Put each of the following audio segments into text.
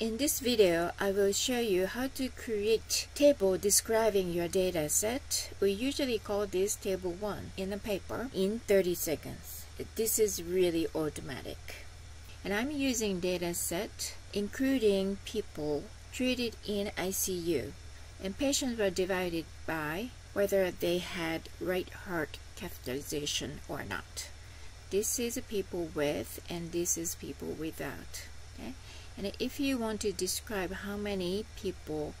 In this video, I will show you how to create table describing your data set. We usually call this table 1 in a paper in 30 seconds. This is really automatic. And I'm using data set including people treated in ICU. And patients were divided by whether they had right heart catheterization or not. This is people with and this is people without. Okay? And if you want to describe how many people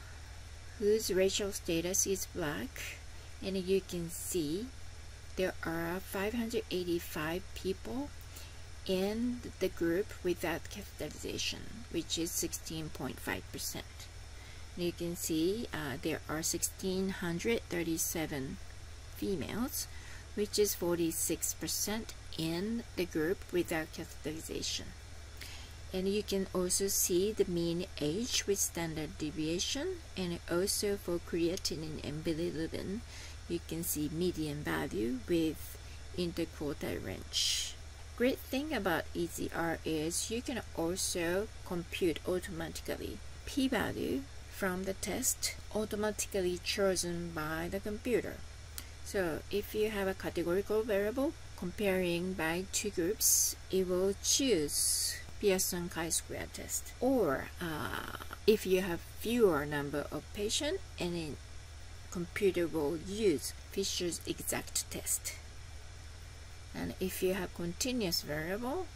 whose racial status is black, and you can see there are 585 people in the group without catheterization, which is 16.5%. You can see uh, there are 1637 females, which is 46% in the group without catheterization and you can also see the mean age with standard deviation. And also for creatinine and bilirubin you can see median value with interquartile range. Great thing about EZR is you can also compute automatically p-value from the test automatically chosen by the computer. So if you have a categorical variable comparing by two groups it will choose Pearson chi-square test. Or uh, if you have fewer number of patients, any computer will use Fisher's exact test. And if you have continuous variable,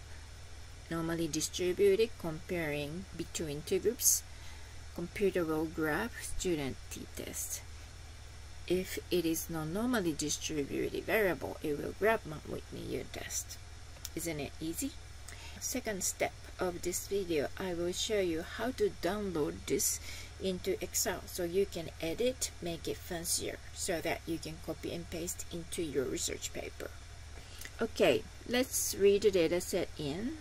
normally distributed comparing between two groups, computer will grab student t-test. If it is non-normally distributed variable, it will grab Whitney U test. Isn't it easy? Second step of this video I will show you how to download this into Excel so you can edit make it fancier so that you can copy and paste into your research paper. Okay let's read the data set in.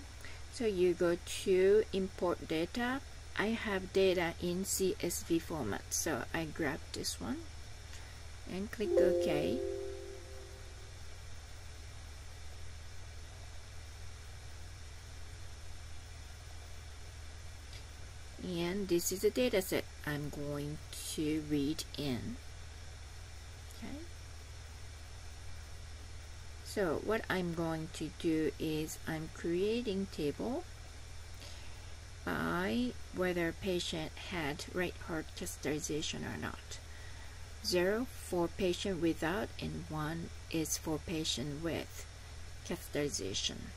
So you go to import data. I have data in CSV format so I grab this one and click OK this is a data set I'm going to read in okay so what I'm going to do is I'm creating table by whether patient had right heart catheterization or not. 0 for patient without and 1 is for patient with catheterization.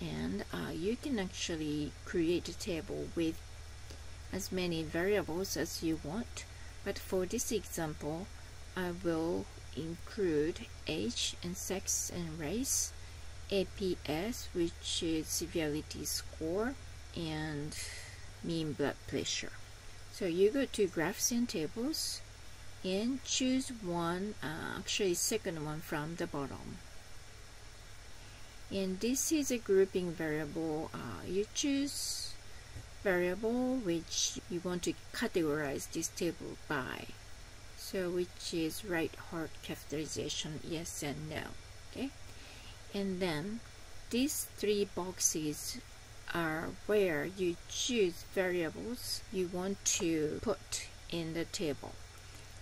And uh, you can actually create a table with as many variables as you want but for this example I will include age and sex and race APS which is severity score and mean blood pressure. So you go to graphs and tables and choose one uh, actually second one from the bottom. And this is a grouping variable. Uh, you choose variable which you want to categorize this table by. So which is right heart catheterization yes and no okay? And then these three boxes are where you choose variables you want to put in the table.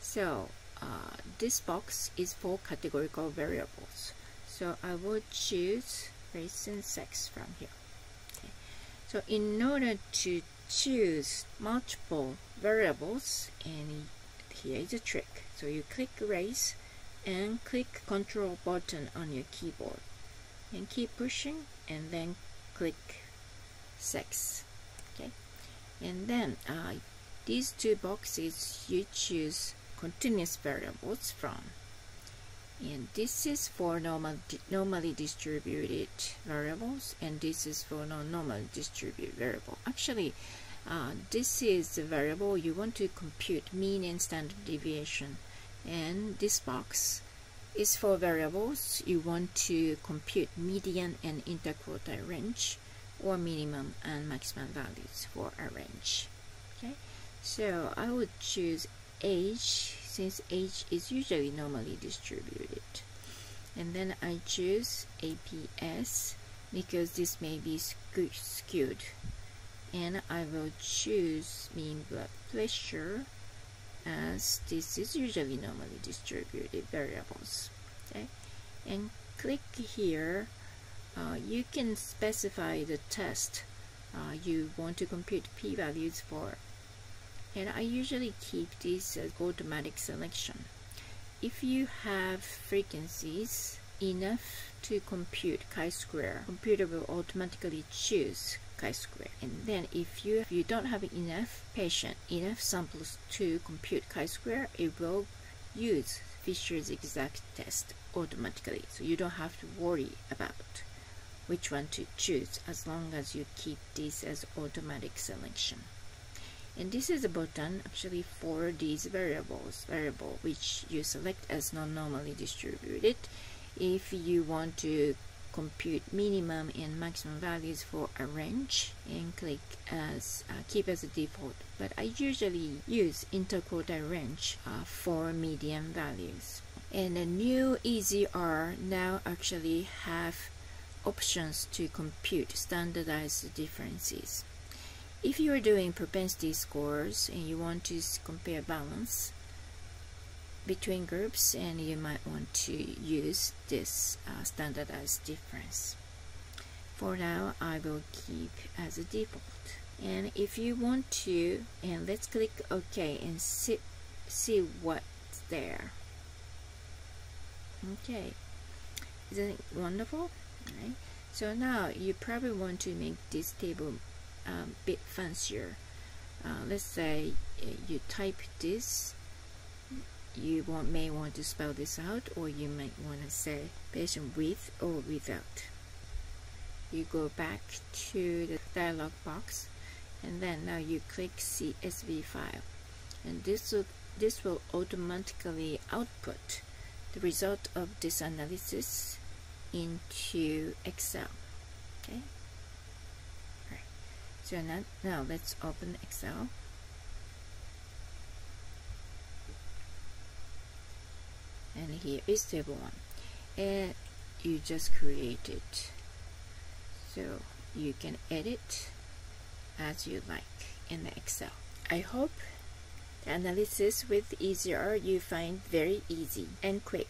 So uh, this box is for categorical variables. So I will choose race and sex from here so in order to choose multiple variables, and here is a trick. So you click race and click control button on your keyboard and keep pushing and then click sex. Okay, and then uh, these two boxes you choose continuous variables from and this is for normal normally distributed variables and this is for non-normal distributed variable. Actually uh, this is the variable you want to compute mean and standard deviation. And this box is for variables you want to compute median and interquartile range or minimum and maximum values for a range. Okay? So I would choose age since H is usually normally distributed. And then I choose APS because this may be skewed. And I will choose mean blood pressure as this is usually normally distributed variables okay? And click here uh, you can specify the test uh, you want to compute p-values for and I usually keep this uh, as automatic selection. If you have frequencies enough to compute chi-square computer will automatically choose chi-square. And then if you if you don't have enough patient enough samples to compute chi-square it will use Fisher's exact test automatically. So you don't have to worry about which one to choose as long as you keep this as automatic selection and this is a button actually for these variables variable which you select as non-normally distributed. If you want to compute minimum and maximum values for a range and click as uh, keep as a default. But I usually use interquartile range uh, for median values. And the new EZR now actually have options to compute standardized differences if you are doing propensity scores and you want to compare balance between groups and you might want to use this uh, standardized difference. For now, I will keep as a default. And if you want to, and let's click OK and see, see what's there. Okay, isn't it wonderful? Right. So now you probably want to make this table um, bit fancier. Uh, let's say uh, you type this. You want, may want to spell this out or you might want to say patient with or without. You go back to the dialog box and then now you click CSV file. And this will this will automatically output the result of this analysis into Excel. Okay so now, now let's open Excel. And here is table 1 and you just create it. So you can edit as you like in Excel. I hope the analysis with EZR you find very easy and quick